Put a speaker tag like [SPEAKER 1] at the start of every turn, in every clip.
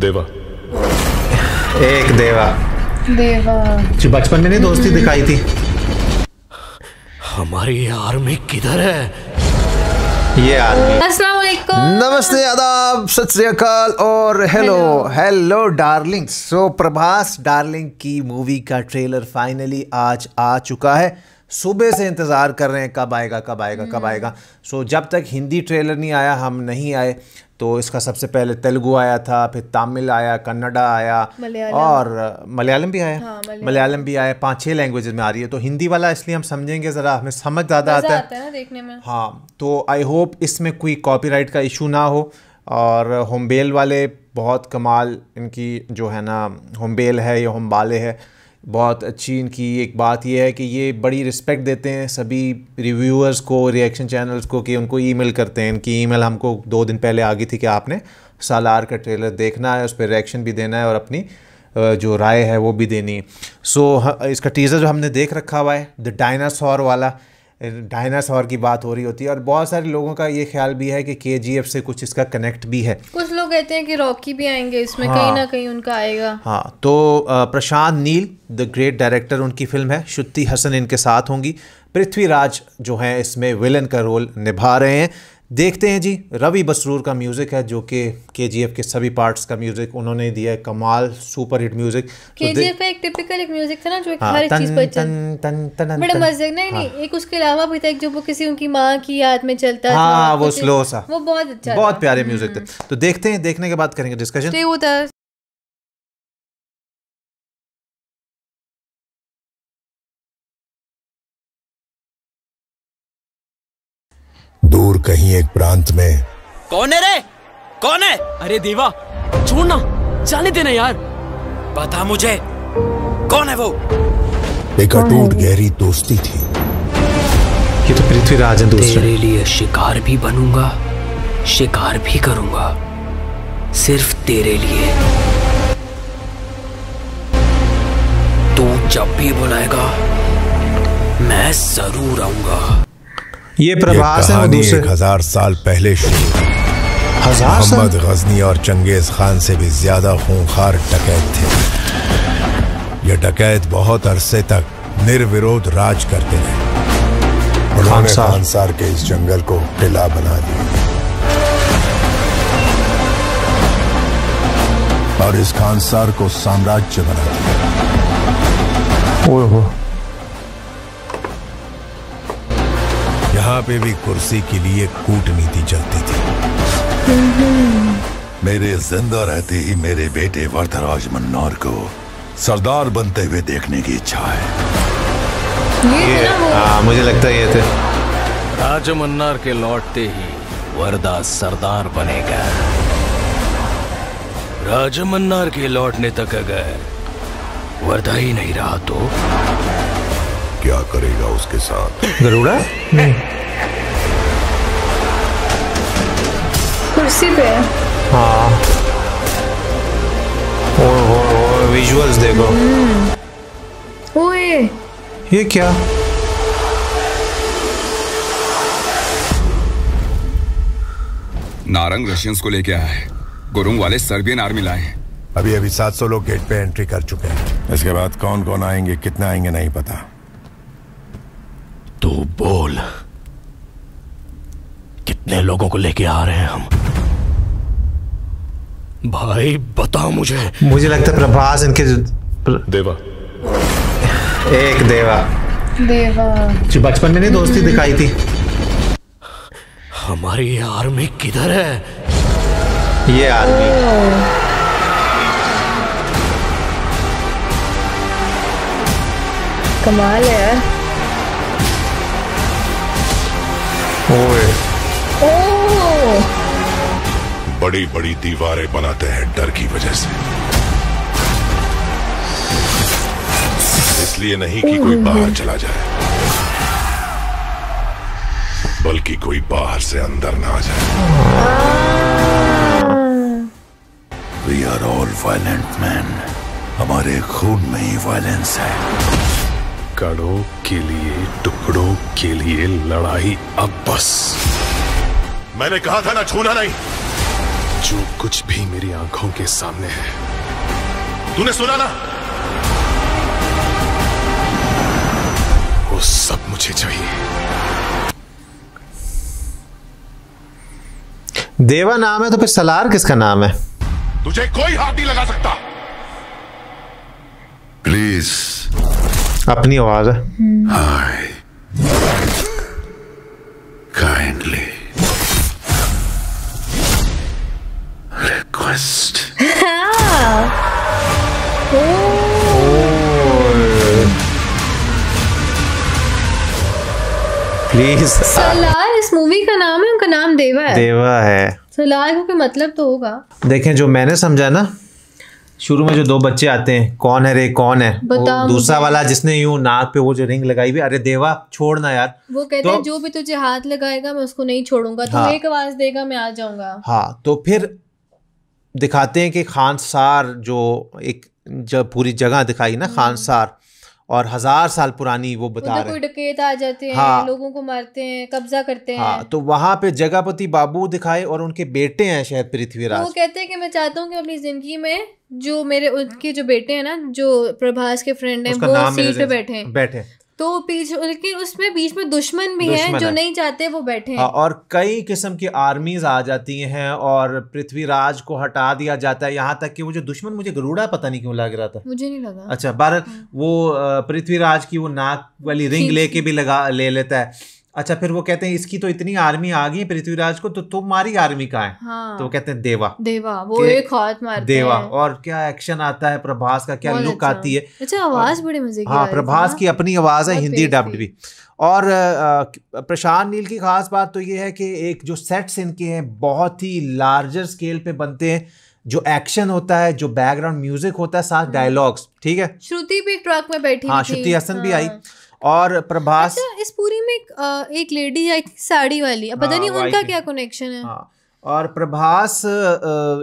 [SPEAKER 1] देवा।
[SPEAKER 2] एक देवा।
[SPEAKER 3] देवा।
[SPEAKER 2] जो बचपन में नहीं दोस्ती दिखाई थी।
[SPEAKER 4] हमारी आर्मी किधर है?
[SPEAKER 2] ये आदमी।
[SPEAKER 3] अस्सलाम
[SPEAKER 2] नमस्ते आदाब सत और hello hello darling so Prabhas darling की मूवी का ट्रेलर फाइनली आज आ चुका है। सुबह से इंतज़ार कर रहे हैं कब आएगा कब आएगा कब आएगा। सो जब तक हिंदी ट्रेलर नहीं आया हम नहीं आए तो इसका सबसे पहले तेलुगु आया था फिर तमिल आया कन्नडा आया। और मलयालम भी आया।
[SPEAKER 3] हाँ, मलयालम।
[SPEAKER 2] भी आया पाँच छः लैंग्वेजेस में आ रही है। तो हिंदी वाला इसलिए हम समझेंगे ज़रा हमें समझ ज़्यादा आता है।
[SPEAKER 3] आता है ना देखने में।
[SPEAKER 2] हाँ तो आई होप इसमें कोई कॉपीराइट का इशू ना हो और होमबेल वाले बहुत कमाल इनकी जो है ना होमबेल है या होमबाले है बहुत अच्छी इनकी एक बात यह है कि ये बड़ी रिस्पेक्ट देते हैं सभी रिव्यूअर्स को रिएक्शन चैनल्स को कि उनको ईमेल करते हैं। इनकी ईमेल हमको दो दिन पहले आ गई थी कि आपने सालार का ट्रेलर देखना है, उस पर रिएक्शन भी देना है और अपनी जो राय है वो भी देनी है। सो इसका टीज़र जो हमने देख रखा हुआ है द डायनासोर वाला डायनासोर की बात हो रही होती है और बहुत सारे लोगों का ये ख्याल भी है कि के से कुछ इसका कनेक्ट भी है।
[SPEAKER 3] कुछ लोग कहते हैं कि रॉकी भी आएँगे इसमें हाँ, कहीं ना कहीं उनका आएगा।
[SPEAKER 2] हाँ तो Prashanth Neel the great director उनकी फ़िल्म है। श्रुति हसन इनके साथ होंगी। पृथ्वीराज जो हैं इसमें विलन का रोल निभा रहे हैं। देखते हैं जी। रवि बसरूर का म्यूज़िक है जो कि के जी एफ़ के सभी पार्ट्स का म्यूज़िक उन्होंने दिया है। कमाल सुपर हिट म्यूज़िक तो
[SPEAKER 3] एक टिपिकल एक म्यूज़िक था ना जो एक
[SPEAKER 2] हाँ,
[SPEAKER 3] हर चीज़ पर
[SPEAKER 2] तन, तन, तन,
[SPEAKER 3] बड़ा मज़े नहीं नहीं एक उसके अलावा भी था एक जो वो किसी उनकी माँ की याद में चलता था
[SPEAKER 2] हाँ वो स्लो सा।
[SPEAKER 3] वो बहुत अच्छा
[SPEAKER 2] बहुत प्यारे म्यूज़िक थे। तो देखते हैं देखने के बाद करेंगे डिस्कशन
[SPEAKER 5] दूर कहीं एक प्रांत में।
[SPEAKER 4] कौन है रे? कौन है? अरे देवा छोड़ना जाने देना यार। बता मुझे कौन है वो?
[SPEAKER 5] एक अटूट गहरी दोस्ती थी।
[SPEAKER 2] ये तो पृथ्वीराज है दूसरे
[SPEAKER 4] तेरे लिए शिकार भी बनूँगा शिकार भी करूँगा सिर्फ़ तेरे लिए। तू जब भी बुलाएगा मैं ज़रूर आऊँगा।
[SPEAKER 2] ये
[SPEAKER 5] ये
[SPEAKER 2] प्रभास है दूसरे
[SPEAKER 5] एक हज़ार साल पहले शुरू
[SPEAKER 2] हज़ार
[SPEAKER 5] मोहम्मद गजनी और चंगेज खान से भी ज़्यादा खूंखार डकैत थे। ये डकैत बहुत अरसे तक निर्विरोध राज करते रहे। उन्होंने।
[SPEAKER 2] खानसार
[SPEAKER 5] के इस जंगल को किला बना दिया। और इस खानसार को साम्राज्य बना दिया।
[SPEAKER 2] ओहो।
[SPEAKER 5] यहाँ पे भी कुर्सी के लिए कूटनीति चलती थी।
[SPEAKER 6] मेरे ज़िंदा रहते ही मेरे बेटे वरदराज मन्नार को सरदार बनते हुए देखने की इच्छा है।
[SPEAKER 3] ये वो
[SPEAKER 2] हाँ मुझे लगता है ये थे।
[SPEAKER 4] राजमन्नार के लौटते ही वरदा सरदार बनेगा। राज मन्नार के लौटने तक अगर वरदा ही नहीं रहा तो?
[SPEAKER 6] क्या करेगा उसके साथ?
[SPEAKER 2] गरुड़ा?
[SPEAKER 3] कुर्सी पे है।
[SPEAKER 2] हाँ। ओहो ओहो विजुअल्स देखो।
[SPEAKER 3] ओए।
[SPEAKER 2] ये क्या?
[SPEAKER 7] नारंग रशियंस को लेके आया है। गुरुंग वाले सर्बियन आर्मी लाए हैं।
[SPEAKER 5] अभी अभी 700 लोग गेट पे एंट्री कर चुके हैं। इसके बाद कौन कौन आएँगे कितने आएँगे नहीं पता।
[SPEAKER 4] तू बोल। कितने लोगों को लेके आ रहे हैं हम? भाई बताओ मुझे।
[SPEAKER 2] मुझे लगता है प्रभास इनके जो-
[SPEAKER 1] देवा।
[SPEAKER 2] एक देवा।
[SPEAKER 3] देवा।
[SPEAKER 2] जो बचपन में नहीं दोस्ती दिखाई थी।
[SPEAKER 4] हमारी आर्मी किधर है?
[SPEAKER 2] ये आर्मी
[SPEAKER 3] कमाल है यार।
[SPEAKER 2] ओए।
[SPEAKER 6] बड़ी बड़ी दीवारें बनाते हैं डर की वजह से। इसलिए नहीं कि कोई बाहर चला जाए बल्कि कोई बाहर से अंदर ना आ जाए। We are all violent man हमारे खून में ही वायलेंस है।
[SPEAKER 1] कड़ों के लिए टुकड़ों के लिए लड़ाई अब बस।
[SPEAKER 6] मैंने कहा था ना छूना नहीं।
[SPEAKER 1] जो कुछ भी मेरी आँखों के सामने है।
[SPEAKER 6] तूने सुना ना?
[SPEAKER 1] वो सब मुझे चाहिए।
[SPEAKER 2] देवा नाम है तो फिर सलार किसका नाम है?
[SPEAKER 6] तुझे कोई हाथ नहीं लगा सकता। प्लीज़
[SPEAKER 2] अपनी आवाज़ है।
[SPEAKER 6] हाय
[SPEAKER 2] प्लीज़
[SPEAKER 3] सलार इस मूवी का नाम है उनका नाम देवा है।
[SPEAKER 2] देवा है।
[SPEAKER 3] सलार को मतलब तो होगा।
[SPEAKER 2] देखें जो मैंने समझा ना शुरू में जो दो बच्चे आते हैं कौन है रे कौन है? दूसरा वाला जिसने यूँ नाक पे वो जो रिंग लगाई हुई अरे देवा छोड़ना यार।
[SPEAKER 3] वो कहते
[SPEAKER 2] तो-
[SPEAKER 3] हैं जो भी तुझे हाथ लगाएगा मैं उसको नहीं छोड़ूँगा। तू
[SPEAKER 2] हाँ।
[SPEAKER 3] एक आवाज़ देगा मैं आ जाऊँगा।
[SPEAKER 2] हाँ तो फिर दिखाते हैं कि खानसार जो एक जब पूरी जगह दिखाई ना खानसार और हज़ार साल पुरानी वो बता रहे
[SPEAKER 3] कोई
[SPEAKER 2] हैं।
[SPEAKER 3] डकैत आ जाते हैं
[SPEAKER 2] हाँ।
[SPEAKER 3] लोगों को मारते हैं कब्जा करते हैं
[SPEAKER 2] हाँ। तो वहाँ पे जगहपति बाबू दिखाए और उनके बेटे हैं शायद
[SPEAKER 3] पृथ्वीराज वो कहते हैं कि मैं चाहता हूँ कि अपनी ज़िंदगी में जो मेरे उनके जो बेटे हैं ना जो प्रभास के फ्रेंड हैं वो सीट पे बैठे
[SPEAKER 2] बैठे
[SPEAKER 3] तो लेकिन उसमें बीच में दुश्मन भी हैं जो
[SPEAKER 2] है।
[SPEAKER 3] नहीं चाहते वो बैठे
[SPEAKER 2] हाँ,
[SPEAKER 3] हैं
[SPEAKER 2] और कई किस्म की आर्मीज आ जाती हैं और पृथ्वीराज को हटा दिया जाता है। यहाँ तक कि वो जो दुश्मन मुझे गरुड़ा पता नहीं क्यों लग रहा था।
[SPEAKER 3] मुझे नहीं लगा।
[SPEAKER 2] अच्छा बार वो पृथ्वीराज की वो नाक वाली रिंग लेके भी लगा ले लेता है। अच्छा फिर वो कहते हैं इसकी तो इतनी आर्मी आ गई पृथ्वीराज को तो तुम्हारी आर्मी कहाँ है।
[SPEAKER 3] हाँ।
[SPEAKER 2] तो वो कहते हैं देवा।
[SPEAKER 3] देवा वो एक हाथ मारते
[SPEAKER 2] देवा
[SPEAKER 3] हैं।
[SPEAKER 2] और क्या एक्शन आता है प्रभास का क्या लुक
[SPEAKER 3] अच्छा।
[SPEAKER 2] आती है।
[SPEAKER 3] अच्छा आवाज़ बड़ी मज़े की
[SPEAKER 2] हाँ प्रभास की अपनी आवाज़ है हिंदी डब्ड भी। और प्रशांत नील की खास बात तो ये है कि एक जो सेट्स इनके हैं बहुत ही लार्जर स्केल पे बनते हैं। जो एक्शन होता है जो बैकग्राउंड म्यूज़िक होता है साथ डायलॉग्स ठीक है?
[SPEAKER 3] श्रुति भी ट्रक में बैठी
[SPEAKER 2] हाँ श्रुति हसन भी आई।
[SPEAKER 3] हाँ।
[SPEAKER 2] और प्रभास
[SPEAKER 3] अच्छा इस पूरी में एक, एक लेडी आई थी साड़ी वाली। अब पता
[SPEAKER 2] हाँ,
[SPEAKER 3] नहीं उनका क्या कनेक्शन है।
[SPEAKER 2] हाँ और प्रभास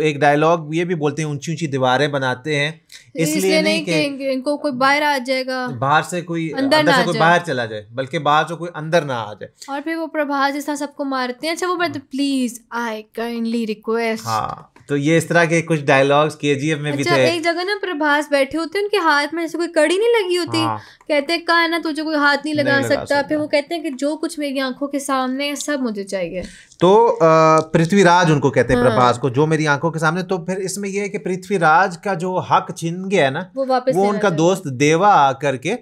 [SPEAKER 2] एक डायलॉग ये भी बोलते हैं ऊँची ऊँची दीवारें बनाते हैं। इसलिए नहीं कि
[SPEAKER 3] कि इनको कोई बाहर आ जाएगा।
[SPEAKER 2] बाहर से कोई
[SPEAKER 3] अंदर
[SPEAKER 2] अंदर
[SPEAKER 3] ना
[SPEAKER 2] से कोई बाहर चला जाए बल्कि बाहर से कोई अंदर ना आ जाए।
[SPEAKER 3] और फिर वो प्रभास जिस तरह सबको मारते हैं अच्छा वो बोलते प्लीज़ आई काइंडली रिक्वेस्ट
[SPEAKER 2] हाँ तो ये इस तरह के कुछ डायलॉग्स केजीएफ में भी
[SPEAKER 3] अच्छा
[SPEAKER 2] थे।
[SPEAKER 3] एक जगह ना प्रभास बैठे होते हैं उनके हाथ में जैसे कोई कड़ी नहीं लगी होती।
[SPEAKER 2] हाँ।
[SPEAKER 3] कहते हैं कहा ना तुझे कोई हाथ नहीं लगा
[SPEAKER 2] नहीं लगा
[SPEAKER 3] सकता।
[SPEAKER 2] सकता।
[SPEAKER 3] फिर वो कहते हैं कि जो कुछ मेरी आँखों के सामने है सब मुझे चाहिए।
[SPEAKER 2] तो पृथ्वीराज उनको कहते हैं
[SPEAKER 3] हाँ।
[SPEAKER 2] प्रभास को जो मेरी आँखों के सामने तो फिर इसमें यह है कि पृथ्वीराज का जो हक छिन गया है ना
[SPEAKER 3] वो वापस
[SPEAKER 2] वो उनका दोस्त देवा आकर के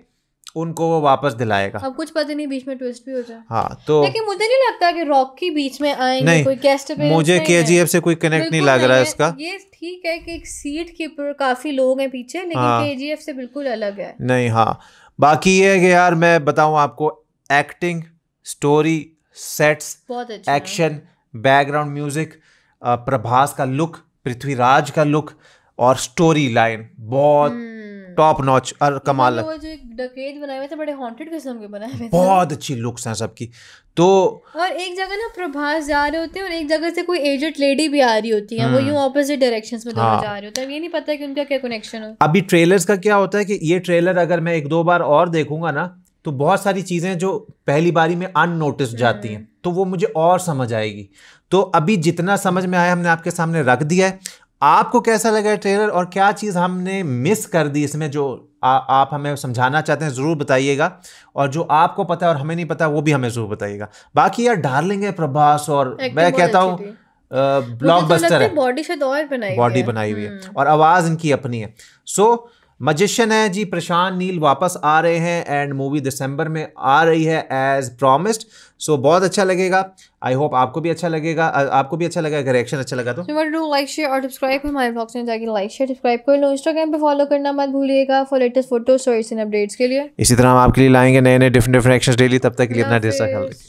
[SPEAKER 2] उनको वो वापस दिलाएगा।
[SPEAKER 3] अब कुछ पता नहीं बीच में ट्विस्ट भी हो जाए।
[SPEAKER 2] हाँ तो
[SPEAKER 3] लेकिन मुझे नहीं लगता कि रॉकी बीच में आएँगे
[SPEAKER 2] नहीं,
[SPEAKER 3] कोई गेस्ट
[SPEAKER 2] मुझे केजीएफ से कोई कनेक्ट नहीं लग रहा है। इसका।
[SPEAKER 3] ये ठीक है कि एक सीट के ऊपर काफ़ी लोग हैं पीछे लेकिन
[SPEAKER 2] हाँ।
[SPEAKER 3] के से बिल्कुल अलग है।
[SPEAKER 2] नहीं हाँ। बाकी ये है कि यार मैं बताऊँ आपको एक्टिंग स्टोरी सेट्स
[SPEAKER 3] बहुत अच्छा।
[SPEAKER 2] एक्शन बैकग्राउंड म्यूज़िक प्रभास का लुक पृथ्वीराज का लुक और स्टोरी लाइन बहुत
[SPEAKER 3] हम्म।
[SPEAKER 2] टॉप नॉच और कमाल
[SPEAKER 3] वो जो एक डकैत बनाए हुए थे बड़े हॉन्टेड किस्म के बनाए हुए
[SPEAKER 2] बहुत अच्छी लुक्स हैं सबकी। तो
[SPEAKER 3] और एक जगह ना प्रभास जा रहे होते हैं और एक जगह से कोई एजेड लेडी भी आ रही होती है वो यूँ ऑपोजिट डायरेक्शंस में दोनों
[SPEAKER 2] हम्म। हाँ।
[SPEAKER 3] जा रहे होते हैं। ये नहीं पता कि उनका क्या कनेक्शन हो।
[SPEAKER 2] अभी ट्रेलर्स का क्या होता है कि ये ट्रेलर अगर मैं एक दो बार और देखूँगा ना तो बहुत सारी चीज़ें जो पहली बारी में अननोटिस जाती हैं। तो वो मुझे और समझ आएगी। तो अभी जितना समझ में आया हमने आपके सामने रख दिया है। आपको कैसा लगा ट्रेलर और क्या चीज़ हमने मिस कर दी इसमें जो आ, आप हमें समझाना चाहते हैं ज़रूर बताइएगा। और जो आपको पता है और हमें नहीं पता वो भी हमें ज़रूर बताइएगा। बाकी यार डार्लिंग है प्रभास और मैं कहता हूँ
[SPEAKER 3] थी।
[SPEAKER 2] ब्लॉकबस्टर है
[SPEAKER 3] बॉडी शायद और बनाई
[SPEAKER 2] बॉडी। बनाई हुई है।
[SPEAKER 3] हम्म।
[SPEAKER 2] और आवाज़ इनकी अपनी है। सो मजिशन है जी प्रशांत नील वापस आ रहे हैं एंड मूवी दिसंबर में आ रही है एज प्रॉमिस्ड सो बहुत अच्छा लगेगा। आई होप आपको भी अच्छा लगेगा आपको भी अच्छा लगा अगर एक्शन अच्छा लगा तो।
[SPEAKER 3] Do लाइक शेयर और सब्सक्राइब हमारे ब्लॉग्स में जाके लाइक शेयर सब्सक्राइब कर लो। इंस्टाग्राम पे फॉलो करना मत भूलिएगा for latest photo stories and updates के लिए।
[SPEAKER 2] इसी तरह हम आपके लिए लाएँगे नए नए डिफरेंट डिफरेंट एक्शन डेली तब तक के लिए अपना
[SPEAKER 3] अल्लाह
[SPEAKER 2] ढेर